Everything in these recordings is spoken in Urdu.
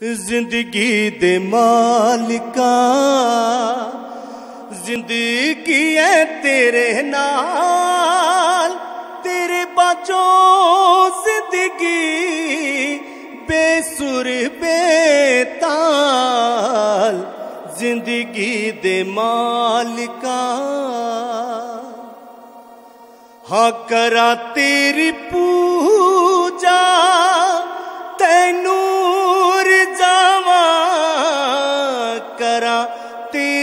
زندگی دے مالکا زندگی ہے تیرے نال، تیرے بچوں زندگی بے سر بے تال، زندگی دے مالکا ہاں کرا تیری پوجا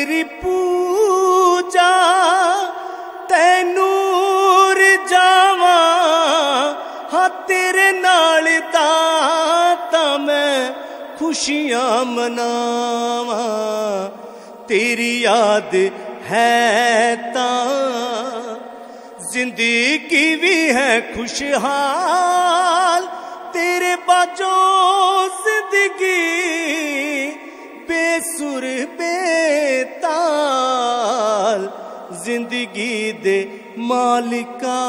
تیری پوجا تینور جاوا ہاں تیرے نال دا میں خوشیاں مناوا تیری یاد ہے تاں زندگی بھی ہے خوشحال۔ تیرے باجو زندگی، بے سر بے تال زندگی دے مالکا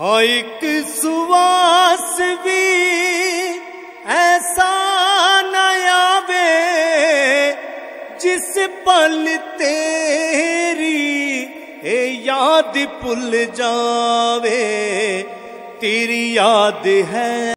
ہاں ایک سواس بھی ایسا نیا جس پل تیری اے یاد پل جاوے تیری یاد ہے